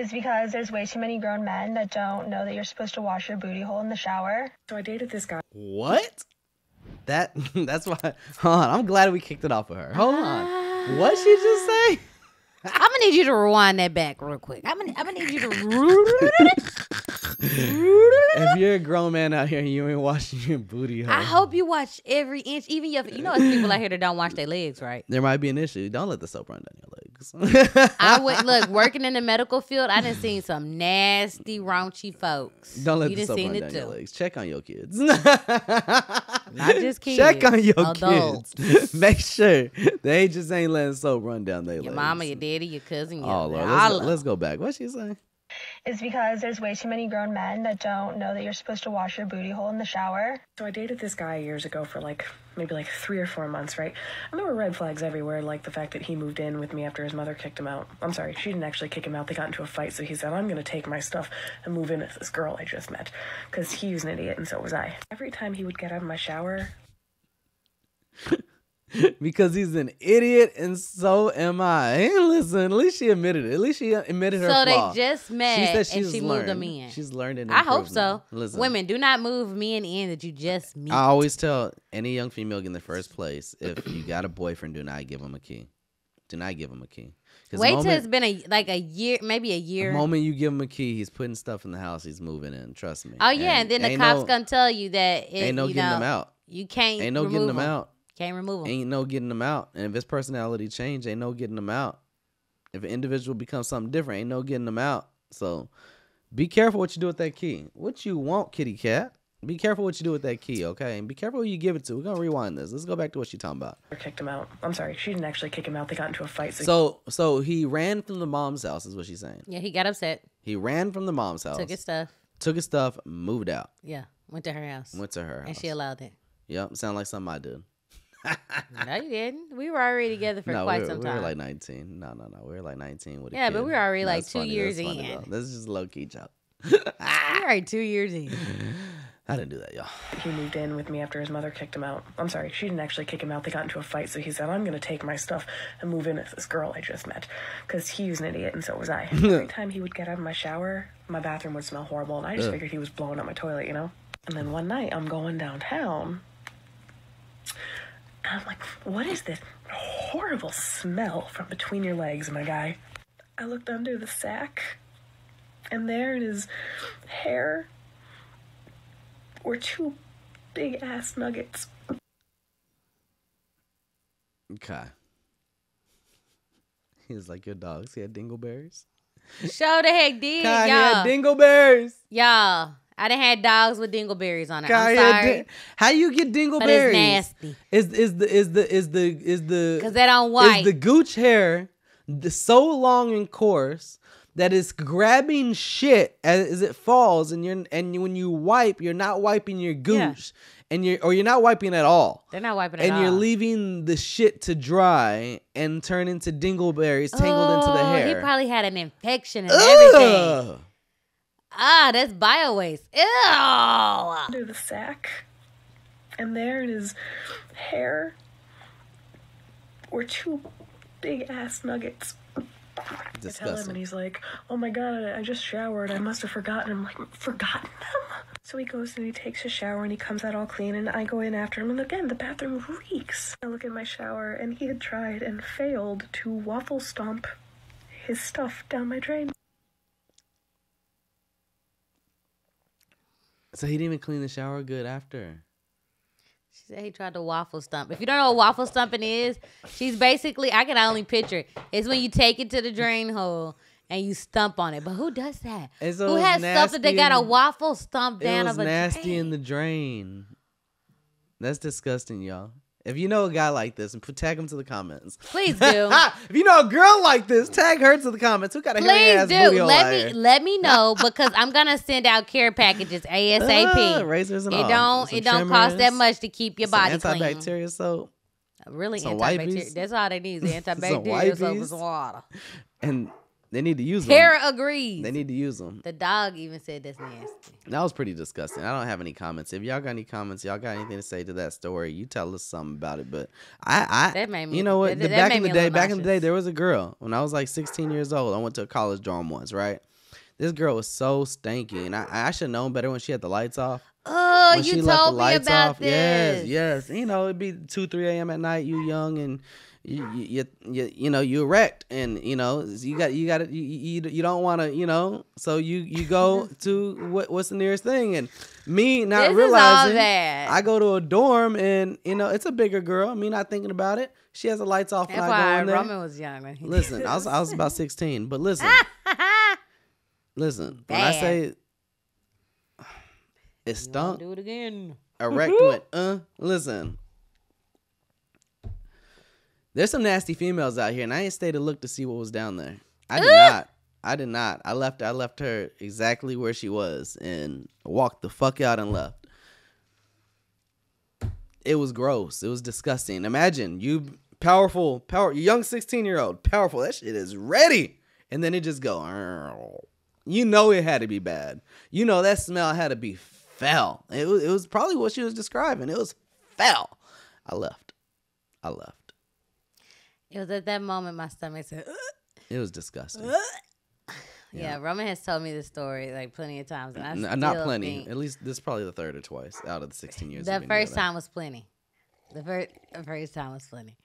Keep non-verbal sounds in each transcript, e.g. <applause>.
is because there's way too many grown men that don't know that you're supposed to wash your booty hole in the shower. So I dated this guy. What? That <laughs> that's why. Hold on, I'm glad we kicked it off with her. Hold on. What she just say? <laughs> I'm gonna need you to rewind that back real quick. I'm gonna, I'm gonna need you to. <laughs> If you're a grown man out here and you ain't washing your booty hole, I hope you watch every inch, even your. You know, it's people out here that don't wash their legs, right? there might be an issue. Don't let the soap run down your <laughs> I would look <laughs> working in the medical field. I done seen some nasty, raunchy folks. Don't let you the done soap run down your legs. Check on your kids. <laughs> Not just kids. Check on your adults. kids. Make sure they just ain't letting soap run down their Your legs. mama, your daddy, your cousin, your Oh Lord, let's, go, let's go back. What she say? Is because there's way too many grown men that don't know that you're supposed to wash your booty hole in the shower. So I dated this guy years ago for like maybe like three or four months, right? And there were red flags everywhere, like the fact that he moved in with me after his mother kicked him out. I'm sorry, she didn't actually kick him out. They got into a fight, so he said, I'm gonna take my stuff and move in with this girl I just met. Because he was an idiot and so was I. Every time he would get out of my shower, <laughs> because he's an idiot and so am I. Hey, listen, at least she admitted it. At least she admitted her So they just met she said and she learned. moved them in. She's learned and I hope so. Listen, Women, do not move men in that you just meet. I always tell any young female in the first place, if you got a boyfriend, do not give him a key. Do not give him a key. Wait till it's been a like a year, maybe a year. The moment you give him a key, he's putting stuff in the house. He's moving in. Trust me. oh yeah, and, then the cops no, gonna tell you that it, ain't no you getting know, them out. You can't. Ain't no getting them them. out. Can't remove them. Ain't no getting them out. And if his personality change, ain't no getting them out. If an individual becomes something different, ain't no getting them out. So be careful what you do with that key. What you want, kitty cat. Be careful what you do with that key, okay? And be careful who you give it to. We're gonna rewind this. Let's go back to what she's talking about. or kicked him out. I'm sorry, she didn't actually kick him out. They got into a fight, so, So so he ran from the mom's house, is what she's saying. Yeah, he got upset. He ran from the mom's house. Took his stuff. took his stuff, moved out, Yeah, went to her house. went to her house. and she allowed it. Yep, sound like something I did. No, you didn't. We were already together for no, quite we were, some we time. were like 19. No, no, no. We were like 19 with a Yeah, kid. but we were already, like, That's two funny, years that's in. This is just low key joke. we were already two years in. <laughs> I didn't do that, y'all. he moved in with me after his mother kicked him out. I'm sorry, she didn't actually kick him out. They got into a fight, so he said, I'm gonna take my stuff and move in with this girl I just met. Because he was an idiot and so was I. <laughs> Every time he would get out of my shower, my bathroom would smell horrible, and I just Ugh. figured he was blowing up my toilet, you know? And then one night, I'm going downtown, and I'm like, what is this horrible smell from between your legs, my guy? I looked under the sack, and there in his hair were two big ass nuggets. Okay. <laughs> He was like, your dogs, he had dingleberries. Show the heck did Ky, y'all. dingleberries. y'all, I done had dogs with dingleberries on it. Ky, I'm sorry, ding- How you get dingleberries? but it's nasty. Is is the is the is the is the because that on white is the gooch hair the, so long and coarse that it's grabbing shit as, as it falls and you're and when you wipe you're not wiping your gooch and you're or you're not wiping at all. They're not wiping and you're leaving the shit to dry and turn into dingleberries tangled into the Oh, hair. He probably had an infection and everything. Ugh. Ah, that's bio waste. Ew. Under the sack, and there in his hair were two big ass nuggets. I tell him, and he's like, "Oh my god, I just showered. I must have forgotten." I'm like, "Forgotten them?" So he goes and he takes a shower and he comes out all clean, and I go in after him, and again the bathroom reeks. I look in my shower, and he had tried and failed to waffle stomp his stuff down my drain. So he didn't even clean the shower good after She said he tried to waffle stump. If you don't know what waffle stumping is, she's basically I can only picture it. It's when you take it to the drain hole and you stump on it. But who does that? And so who has stuff that they got a waffle stump down it was of a nasty drain? in the drain that's disgusting y'all if you know a guy like this and put tag him to the comments Please <laughs> do. if you know a girl like this, tag her to the comments. Who got a Please do. Let me here? let me know <laughs> because I'm gonna send out care packages ASAP. Ah, razors and it all. don't Some it don't cost that much to keep your body clean. antibacterial soap Really antibacterial. That's all they need is <laughs> antibacterial soap and water. and They need to use them. Tara agrees. They need to use them. the dog even said that's nasty. That was pretty disgusting. I don't have any comments. If y'all got any comments, y'all got anything to say to that story, you tell us something about it. But I, I, That made me- you know what? that- the, that back in the day, back in the day, there was a girl when I was like 16 years old. I went to a college dorm once, right? This girl was so stanky, and I, I should have known better when she had the lights off. Oh, when you she left the told me lights about off, this. yes, yes. You know, it'd be two, three a.m. at night. You young and you, you, you, you, know, you erect, and you know, you got, you got, you, you, you don't want to, you know, so you, you go <laughs> to what, what's the nearest thing, and me not This realizing, bad. I go to a dorm, and you know, it's a bigger girl. Me not thinking about it. She has the lights off, That's why. Roman was young. When he Listen, I was, I was about sixteen, but listen, <laughs> listen. When I say it stunk, Do it again. erect went, uh, listen. There's some nasty females out here, and I ain't stayed to look to see what was down there. I did not. I did not. I left. I left her exactly where she was, and walked the fuck out and left. It was gross. It was disgusting. Imagine you powerful, power, young sixteen year old, powerful. That shit is ready, and then it just go. "Arr." You know it had to be bad. You know that smell had to be foul. It was. It was probably what she was describing. It was foul. I left. I left. It was at that moment my stomach said. It was disgusting. yeah. Roman has told me this story like plenty of times. And I not plenty. think At least this is probably the third or twice out of the 16 years. The first time was plenty. The first, the first time was plenty.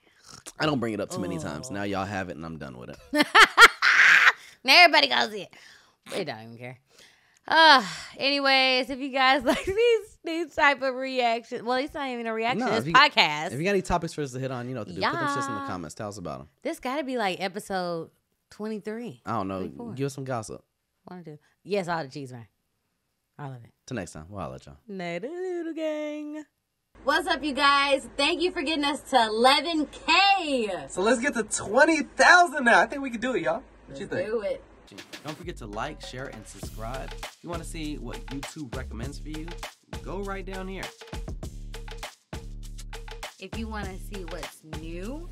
I don't bring it up too many times. Now y'all have it, and I'm done with it. <laughs> Now everybody goes it. They don't even care. Uh, anyways, if you guys <laughs> like these these type of reactions, well, it's not even a reaction. No, it's you- podcast. If you got any topics for us to hit on, you know what to do. Put them shits in the comments. Tell us about them. this got to be like episode twenty three. I don't know. 24. Give us some gossip. One or two. Yes, all the cheese man. All of it. Till next time. Well, I'll let y'all. Later, little gang. What's up, you guys? Thank you for getting us to 11K. So let's get to 20,000 now. I think we can do it, y'all. What you think? Do it. Don't forget to like, share, and subscribe. If you want to see what YouTube recommends for you, go right down here. If you want to see what's new